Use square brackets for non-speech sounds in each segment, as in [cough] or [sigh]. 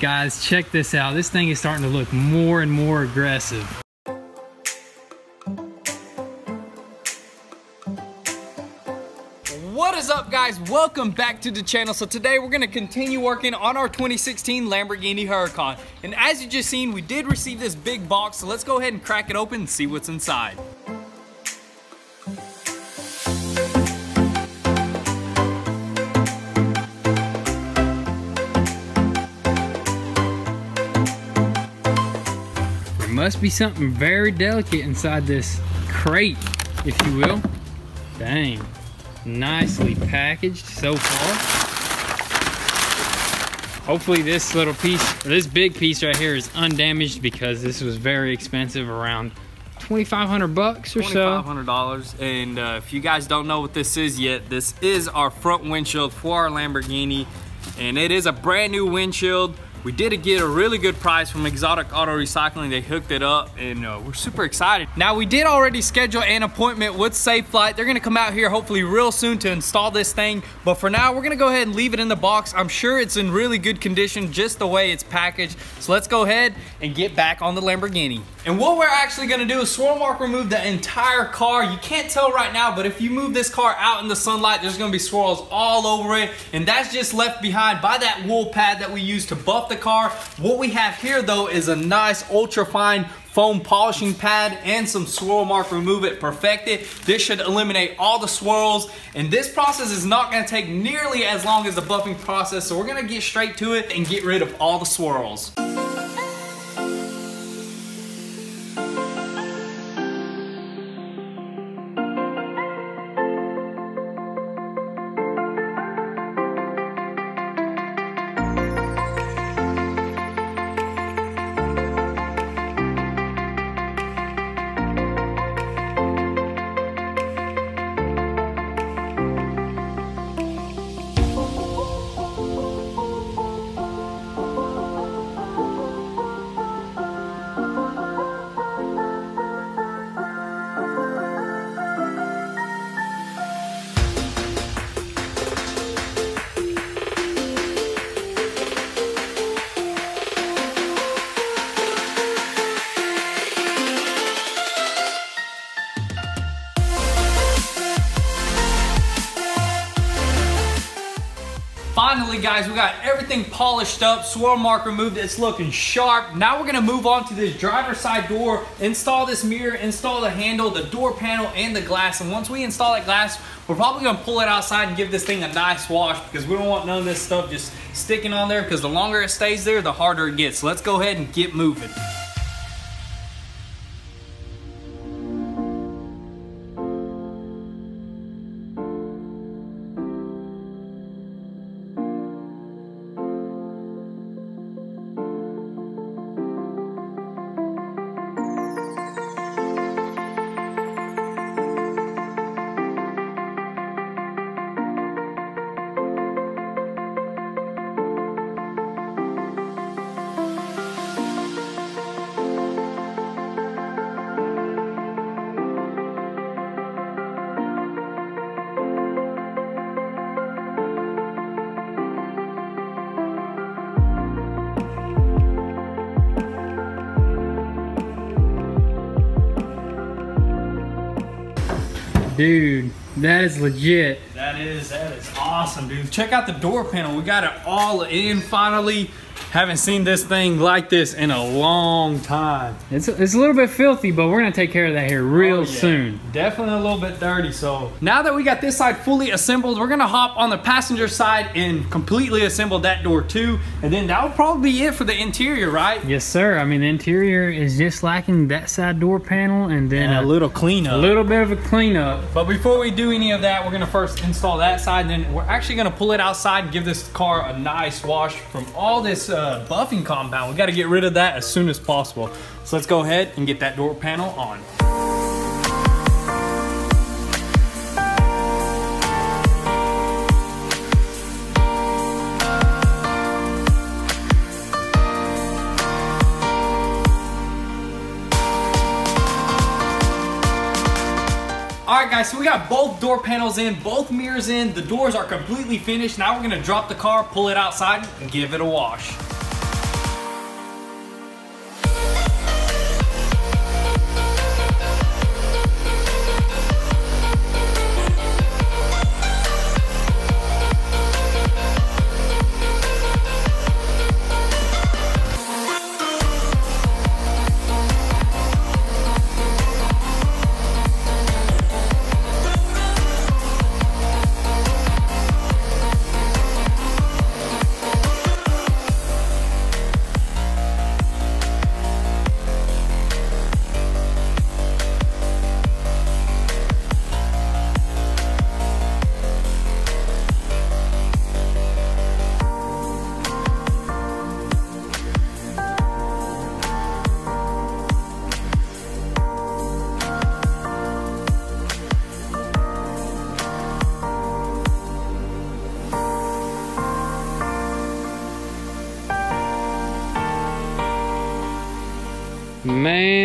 Guys, check this out. This thing is starting to look more and more aggressive. What is up guys? Welcome back to the channel. So today we're gonna continue working on our 2016 Lamborghini Huracan. And as you just seen, we did receive this big box, so let's go ahead and crack it open and see what's inside. Must be something very delicate inside this crate, if you will. Dang, nicely packaged so far. Hopefully this little piece, this big piece right here is undamaged because this was very expensive, around 2,500 bucks or so. $2,500. And uh, if you guys don't know what this is yet, this is our front windshield for our Lamborghini. And it is a brand new windshield. We did get a really good price from Exotic Auto Recycling. They hooked it up and uh, we're super excited. Now we did already schedule an appointment with Safelite. They're gonna come out here hopefully real soon to install this thing. But for now, we're gonna go ahead and leave it in the box. I'm sure it's in really good condition just the way it's packaged. So let's go ahead and get back on the Lamborghini. And what we're actually gonna do is swirl mark remove the entire car. You can't tell right now, but if you move this car out in the sunlight, there's gonna be swirls all over it. And that's just left behind by that wool pad that we use to buff the car. What we have here though is a nice ultra fine foam polishing pad and some swirl mark remove it. Perfect it. This should eliminate all the swirls. And this process is not going to take nearly as long as the buffing process. So we're going to get straight to it and get rid of all the swirls guys, we got everything polished up, swirl mark removed, it's looking sharp. Now we're gonna move on to this driver's side door, install this mirror, install the handle, the door panel, and the glass. And once we install that glass, we're probably gonna pull it outside and give this thing a nice wash because we don't want none of this stuff just sticking on there because the longer it stays there, the harder it gets. So let's go ahead and get moving. Dude, that is legit. That is, that is awesome, dude. Check out the door panel. We got it all in finally. Haven't seen this thing like this in a long time. It's, it's a little bit filthy, but we're gonna take care of that here real Oh, yeah. soon. Definitely a little bit dirty. So now that we got this side fully assembled, we're gonna hop on the passenger side and completely assemble that door too. And then that will probably be it for the interior, right? Yes, sir. I mean, the interior is just lacking that side door panel and then a, little cleanup. a little bit of a cleanup. But before we do any of that, we're gonna first install that side, and then we're actually gonna pull it outside and give this car a nice wash from all this uh, Uh, buffing compound. We gotta get rid of that as soon as possible. So let's go ahead and get that door panel on. Guys, so we got both door panels in, both mirrors in, the doors are completely finished. Now we're gonna drop the car, pull it outside, and give it a wash.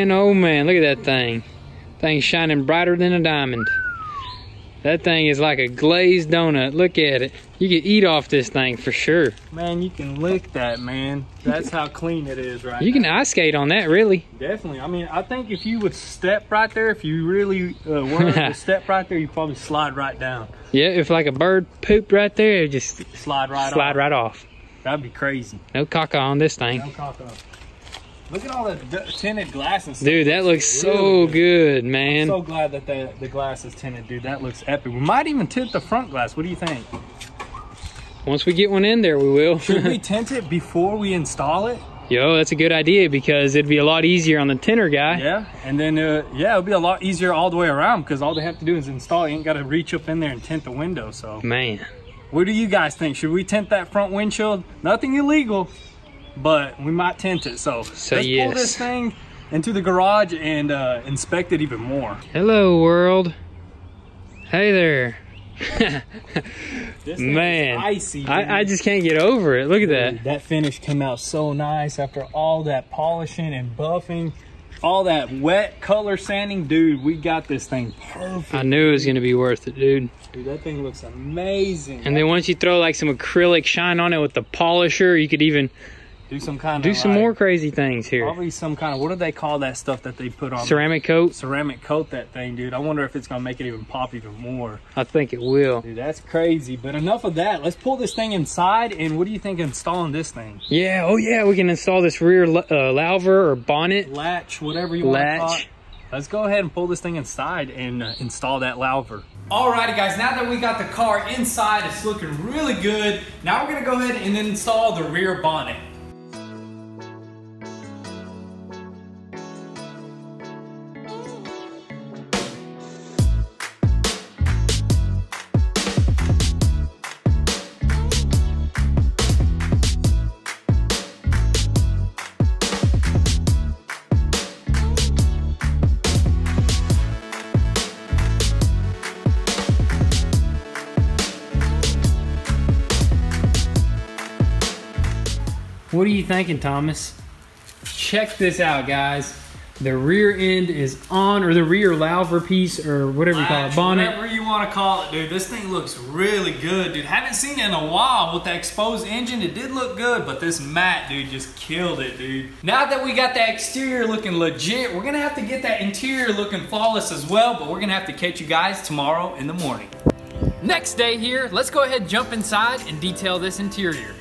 Man, oh man, look at that thing. Thing shining brighter than a diamond. That thing is like a glazed donut. Look at it. You could eat off this thing for sure. Man, you can lick that, man. That's how clean it is right You can now. ice skate on that, really. Definitely. I mean, I think if you would step right there, if you really uh, were to [laughs] step right there, you'd probably slide right down. Yeah, if like a bird pooped right there, it'd just Slide right slide off. right off. That'd be crazy. No caca on this thing. No up. Look at all the tinted glass and stuff. Dude, that looks so Really good, man. I'm so glad that the, the glass is tinted, dude. That looks epic. We might even tint the front glass. What do you think? Once we get one in there, we will. Should we [laughs] tint it before we install it? Yo, that's a good idea because it'd be a lot easier on the tinner guy. Yeah, and then uh, yeah, it'll be a lot easier all the way around because all they have to do is install. You ain't got to reach up in there and tint the window. So, Man, what do you guys think? Should we tint that front windshield? Nothing illegal, but we might tint it. So, So let's yes. pull this thing into the garage and uh, inspect it even more. hello world. Hey there. [laughs] This thing is Man, icy. I, I just can't get over it. Look at that. Dude, that finish came out so nice after all that polishing and buffing, all that wet color sanding. Dude, we got this thing perfect. I knew it was gonna be worth it, dude. Dude, that thing looks amazing. And then once you throw like some acrylic shine on it with the polisher, you could even do some kind do of do some like, more crazy things here. Probably some kind of what do they call that stuff that they put on Ceramic coat, ceramic coat that thing, dude. I wonder if it's gonna make it even pop even more. I think it will. Dude, that's crazy. But enough of that. Let's pull this thing inside. And what do you think installing this thing? Yeah, oh yeah, we can install this rear uh, louver or bonnet. latch, whatever you want Latch. Let's go ahead and pull this thing inside and uh, install that louver. Alrighty guys, now that we got the car inside, it's looking really good. Now we're gonna go ahead and install the rear bonnet. What are you thinking, Thomas? Check this out, guys. The rear end is on, or the rear louver piece, or whatever you call it, bonnet. Whatever you want to call it, dude. This thing looks really good, dude. Haven't seen it in a while with the exposed engine. It did look good, but this matte, dude, just killed it, dude. Now that we got that exterior looking legit, we're gonna have to get that interior looking flawless as well, but we're gonna have to catch you guys tomorrow in the morning. Next day here, let's go ahead and jump inside and detail this interior.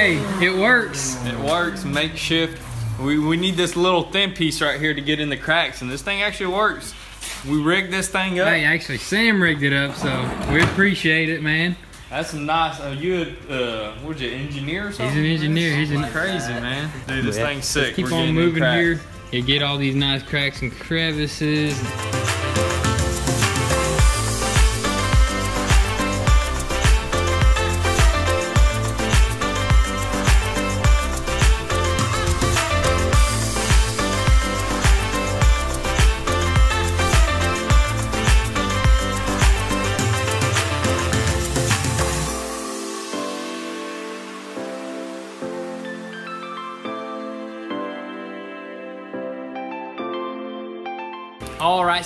Hey, it works. It works, makeshift. We, we need this little thin piece right here to get in the cracks, and this thing actually works. We rigged this thing up. Hey, actually, Sam rigged it up, so we appreciate it, man. That's some nice. Uh, you, uh, what's you, engineer or something? He's an engineer. He's an crazy, man. Dude, this Yeah. thing's sick. Let's keep We're on moving here. You get all these nice cracks and crevices.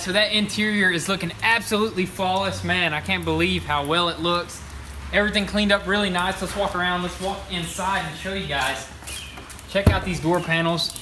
So that interior is looking absolutely flawless. Man, I can't believe how well it looks. Everything cleaned up really nice. Let's walk around. Let's walk inside and show you guys. Check out these door panels.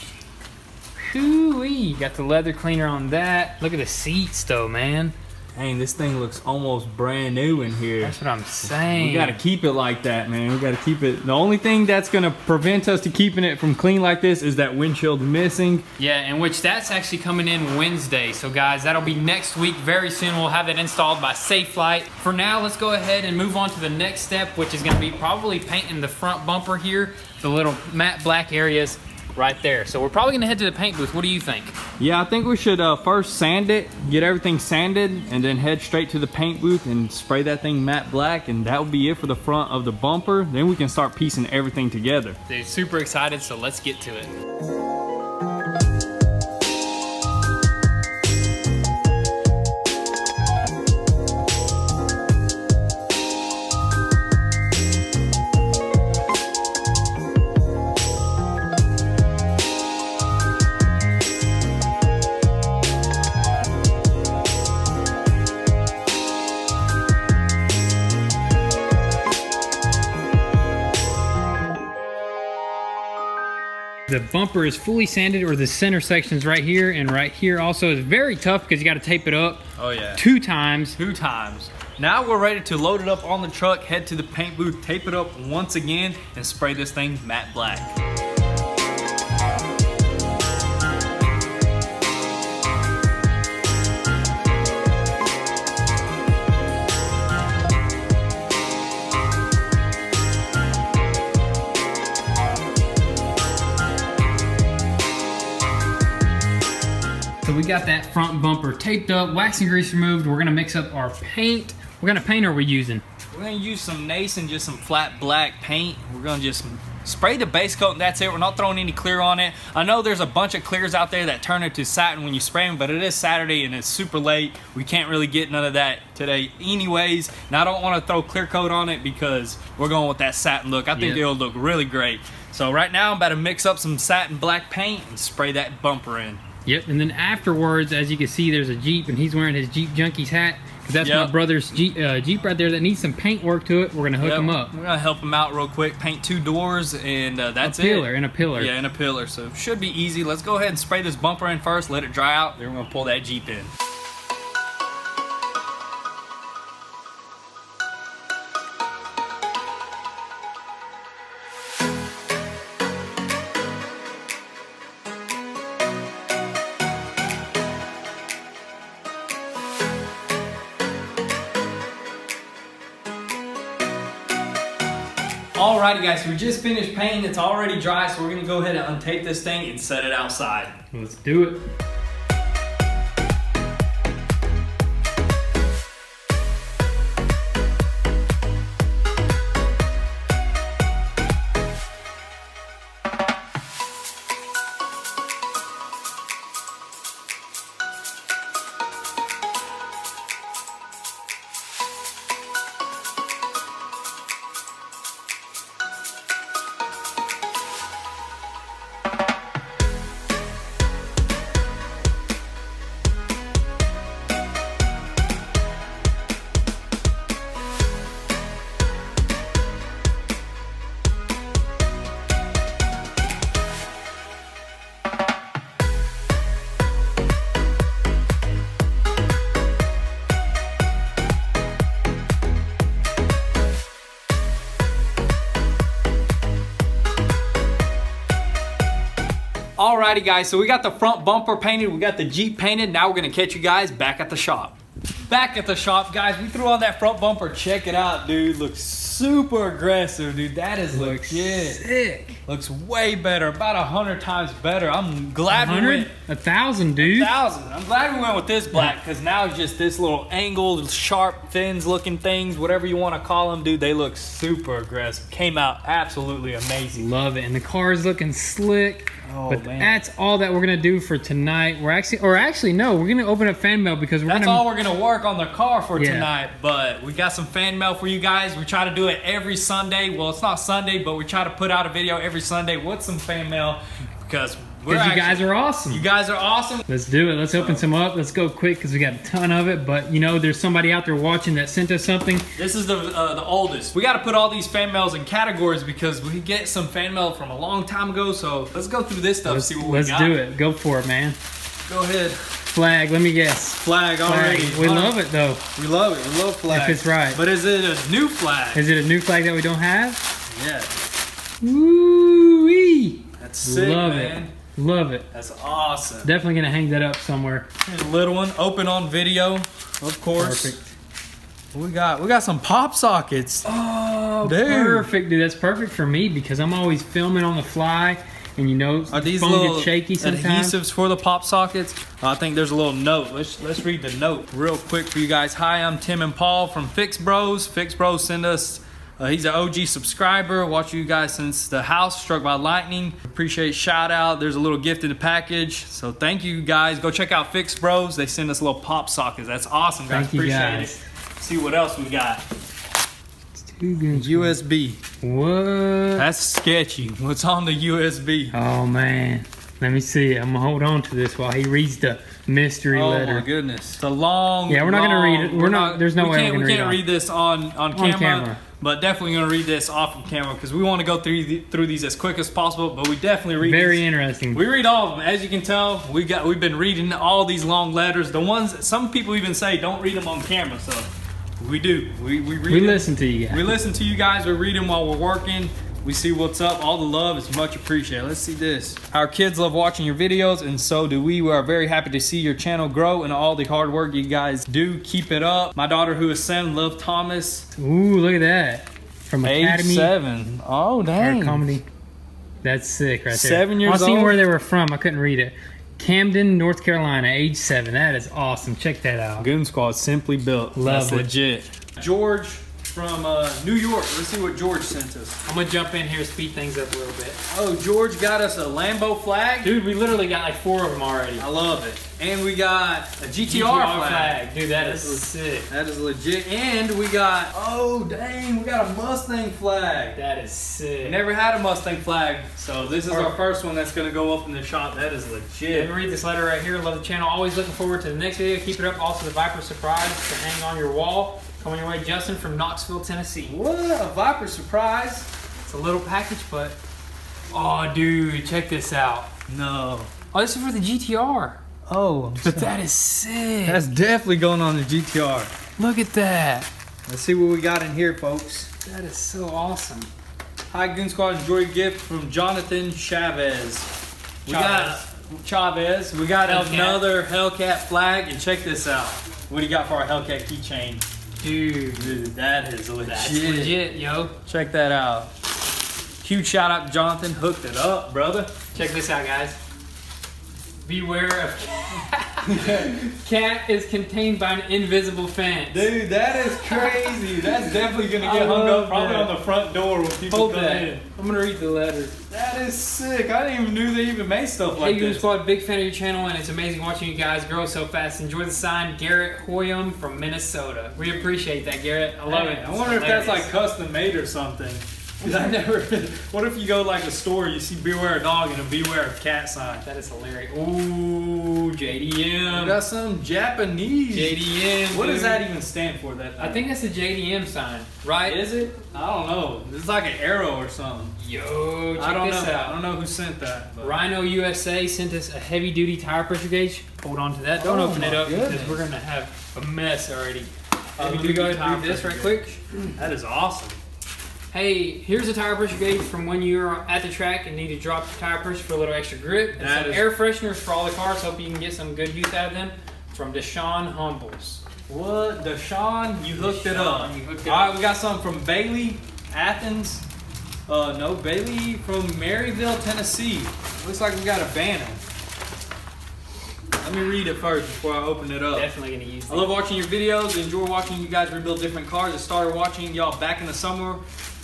Hoo-wee, got the leather cleaner on that. Look at the seats though, man. Dang, this thing looks almost brand new in here. That's what I'm saying. We gotta keep it like that, man. We gotta keep it. The only thing that's gonna prevent us to keeping it from clean like this is that windshield missing. Yeah, and which that's actually coming in Wednesday. So guys, that'll be next week. Very soon we'll have it installed by Safelite. For now, let's go ahead and move on to the next step, which is gonna be probably painting the front bumper here, the little matte black areas. Right there. So we're probably gonna head to the paint booth. What do you think? Yeah, I think we should uh, first sand it, get everything sanded, and then head straight to the paint booth and spray that thing matte black, and that will be it for the front of the bumper. Then we can start piecing everything together. Dude, super excited, so let's get to it. Bumper is fully sanded or the center sections right here and right here also is very tough because you got to tape it up Oh yeah. two times. Two times. Now we're ready to load it up on the truck, head to the paint booth, tape it up once again, and spray this thing matte black. Got that front bumper taped up, wax and grease removed. We're gonna mix up our paint. What kind of paint are we using? We're gonna use some Nason, just some flat black paint. We're gonna just spray the base coat and that's it. We're not throwing any clear on it. I know there's a bunch of clears out there that turn into satin when you spray them, but it is Saturday and it's super late. We can't really get none of that today anyways. And I don't wanna throw clear coat on it because we're going with that satin look. I think Yep. it'll look really great. So right now I'm about to mix up some satin black paint and spray that bumper in. Yep, and then afterwards, as you can see, there's a Jeep and he's wearing his Jeep Junkies hat. 'cause that's my brother's Jeep, uh, Jeep right there that needs some paint work to it. We're gonna hook Yep, him up. We're gonna help him out real quick, paint two doors, and uh, that's a pillar it. and a pillar. Yeah, and a pillar. So should be easy. Let's go ahead and spray this bumper in first, let it dry out, then we're gonna pull that Jeep in. Guys, we just finished painting. It's already dry, so we're gonna go ahead and untape this thing and set it outside. Let's do it. Alrighty guys, so we got the front bumper painted, we got the Jeep painted. Now we're gonna catch you guys back at the shop. Back at the shop, guys, we threw on that front bumper. Check it out, dude. Looks super aggressive, dude. That is legit. Sick. Looks way better, about a hundred times better. I'm glad we went a thousand, dude. A thousand. I'm glad we went with this black because now it's just this little angled, sharp fins looking things, whatever you want to call them, dude. They look super aggressive. Came out absolutely amazing. Love it, and the car is looking slick. Oh, but man. that's all that we're gonna do for tonight. We're actually, or actually, no, we're gonna open up fan mail because we're That's gonna. all we're gonna work on the car for Yeah. tonight. But we got some fan mail for you guys. We try to do it every Sunday. Well, it's not Sunday, but we try to put out a video every Sunday with some fan mail because Because you guys are awesome. you guys are awesome. Let's do it. Let's open some up. Let's go quick because we got a ton of it. But you know, there's somebody out there watching that sent us something. This is the uh, the oldest. We got to put all these fan mails in categories because we get some fan mail from a long time ago. So let's go through this stuff. Let's, see what let's we got. do it. Go for it, man. Go ahead. Flag. Let me guess. Flag Flag. already. We love it though. We love it. We love flag. If it's right. But is it a new flag? Is it a new flag that we don't have? yeah. Woo wee! That's sick, Love man. it. Love it. That's awesome. Definitely gonna hang that up somewhere. Here's a little one, open on video, of course. Perfect. We got we got some pop sockets. Oh, Dude. perfect, dude. That's perfect for me because I'm always filming on the fly, and you know Are these phone little shaky sometimes. adhesives for the pop sockets? I think there's a little note. Let's let's read the note real quick for you guys. Hi, I'm Tim and Paul from Fix Bros. Fix Bros send us. Uh, he's an OG subscriber, watching you guys since the house struck by lightning. Appreciate shout out. There's a little gift in the package, so thank you guys. Go check out Fix Bros. They send us little pop sockets. That's awesome, guys. Thank you, Appreciate guys. it. See what else we got. Too good. USB. What? That's sketchy. What's on the USB? Oh man, let me see. I'm gonna hold on to this while he reads the mystery Oh letter. Oh my goodness, It's the long. Yeah, we're not gonna read it. We're not- there's no we way Can't, we're gonna can't read read this on on camera, camera. But definitely gonna read this off of camera because we want to go through the, through these as quick as possible. But we definitely read Very these. interesting. We read all of them, as you can tell. We got we've been reading all these long letters. The ones some people even say don't read them on camera, so we do. We we read. we them. listen to you guys. We listen to you guys. We read them while we're working. We see what's up. All the love is much appreciated. Let's see this. Our kids love watching your videos, and so do we. We are very happy to see your channel grow and all the hard work you guys do. Keep it up. My daughter, who is seven, love Thomas. Ooh, look at that. From Age Academy seven. Oh dang. Comedy. That's sick right there. Seven years I seen old? where they were from. I couldn't read it. Camden, North Carolina, age seven. That is awesome. Check that out. Goonzquad simply built. Love That's it. legit. George from uh, New York. Let's see what George sent us. I'm gonna jump in here, and speed things up a little bit. Oh, George got us a Lambo flag. Dude, we literally got like four of them already. I love it. And we got a GTR, flag. Dude, that is sick. That is legit. And we got, oh dang, we got a Mustang flag. That is sick. Never had a Mustang flag, so this is Or- our first one that's gonna go up in the shop. That is legit. Let me read this letter right here. Love the channel. Always looking forward to the next video. Keep it up. Also, the Viper surprise to hang on your wall. Coming your way, Justin from Knoxville, Tennessee. What a Viper surprise. It's a little package, but oh, dude, check this out. No. Oh, this is for the GTR. Oh, But that is sick. that's definitely going on the GTR. Look at that. Let's see what we got in here, folks. That is so awesome. Hi, Goonzquad. Enjoy a gift from Jonathan Chavez. We got Chavez. We got Hellcat. another Hellcat flag, and check this out. What do you got for our Hellcat keychain? Dude, Dude, that is legit. that's legit, yo. Check that out. Huge shout out to Jonathan. Hooked it up, brother. Check this out, guys. Beware of [laughs] cat. is contained by an invisible fence. Dude, that is crazy. That's definitely gonna I get hung up probably that. on the front door when people Hold come that. in. I'm gonna read the letter. That is sick. I didn't even knew they even made stuff like that. hey, this. Squad, big fan of your channel, and it's amazing watching you guys grow so fast. Enjoy the sign, Garrett Hoyum from Minnesota. We appreciate that, Garrett. I love Hey, it. I It's wonder if that's like custom made or something. [laughs] 'Cause I never. What if you go like a store, you see "Beware a dog" and a "Beware of cat" sign? That is hilarious. Ooh, We JDM. got some Japanese. JDM. What does that even stand for? That I think that's a JDM sign, right? is it. I don't know. It's like an arrow or something. Yo, check I don't this know. out. I don't know who sent that. But. Rhino USA sent us a heavy duty tire pressure gauge. Hold on to that. Don't Oh open it up because we're gonna have a mess already. Uh, Let me go ahead and read this right quick. That is awesome. Hey, here's a tire pressure gauge from when you're at the track and need to drop your tire pressure for a little extra grip. And That some is- air fresheners for all the cars. Hope you can get some good use out of them. From Deshaun Humbles. What, Deshaun? You hooked it up. Hooked it All right, up. we got some from Bailey, Athens. Uh, no, Bailey from Maryville, Tennessee. Looks like we got a banner. Let me read it first before I open it up. Definitely gonna use I love watching your videos. Enjoy watching you guys rebuild different cars. I started watching y'all back in the summer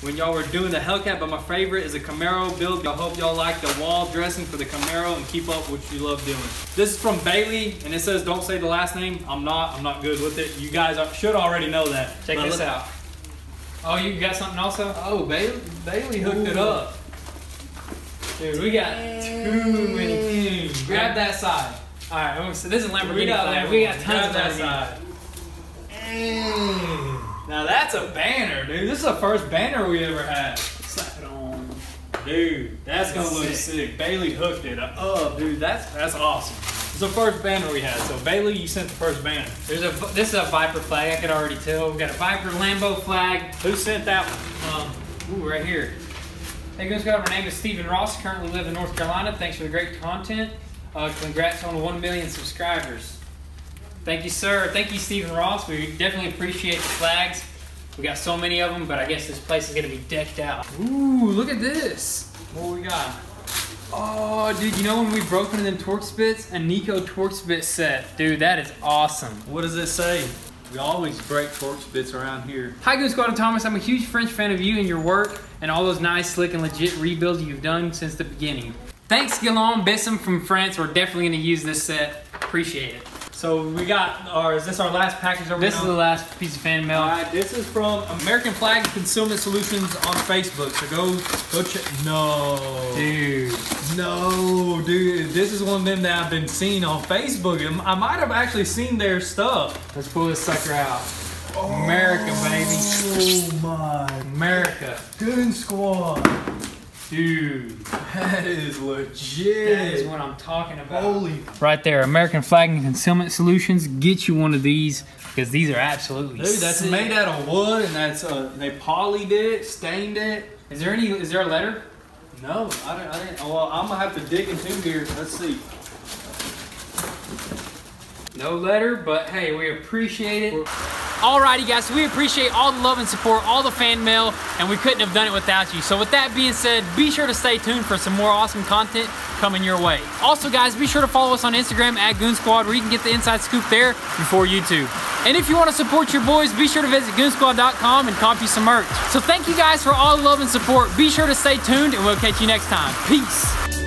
when y'all were doing the Hellcat, but my favorite is a Camaro build. I hope y'all like the wall dressing for the Camaro and keep up what you love doing. This is from Bailey, and it says don't say the last name. I'm not. I'm not good with it. You guys are, should already know that. Check But this out. Oh, you got something also? Oh, Bailey, Bailey hooked it up. Dude, we got too many. Mm, Grab that side. All right, so this is Lamborghini. We got, flag. we got tons grab of that Lamborghini. side. Mm. Now that's a banner, dude. This is the first banner we ever had. Slap it on. Dude, that's gonna look Sick. sick. Bailey hooked it up, dude. That's that's awesome. It's the first banner we had. So Bailey, you sent the first banner. There's a this is a Viper flag. I could already tell. We got a Viper Lambo flag. Who sent that one? Um, ooh, right here. Hey, Squad, my name is Stephen Ross. Currently live in North Carolina. Thanks for the great content. Uh, congrats on 1 million subscribers. Thank you, sir. Thank you, Stephen Ross. We definitely appreciate the flags. We got so many of them, but I guess this place is going to be decked out. Ooh, look at this. What we got? Oh, dude, you know when we broke one of them torque spits? A Neiko torque spit set. Dude, that is awesome. What does it say? We always break torque spits around here. Hi, Goonzquad, I'm Thomas. I'm a huge French fan of you and your work and all those nice, slick, and legit rebuilds you've done since the beginning. Thanks, Guillaume Bissum from France. We're definitely going to use this set. Appreciate it. So we got, or is this our last package? This is the last piece of fan mail. All right, this is from American Flag Concealment Solutions on Facebook. So go, go check. No, Dude. no, dude, this is one of them that I've been seeing on Facebook. I might have actually seen their stuff. Let's pull this sucker out. America, baby. Oh my, America. Goonzquad. Dude. That is legit. is what I'm talking about. Holy, Right there, American Flag and Concealment Solutions. Get you one of these because these are absolutely dude, that's sick. made out of wood, and that's uh, they polyed it, stained it. Is there any? Is there a letter? No, I didn't. I didn't. Well, I'm gonna have to dig into here. Let's see. No letter, but hey, we appreciate it. Alrighty guys, so we appreciate all the love and support, all the fan mail, and we couldn't have done it without you. So with that being said, be sure to stay tuned for some more awesome content coming your way. Also guys, be sure to follow us on Instagram at Goonzquad where you can get the inside scoop there before YouTube. And if you want to support your boys, be sure to visit goonzquad.com and copy some merch. So thank you guys for all the love and support. Be sure to stay tuned and we'll catch you next time. Peace.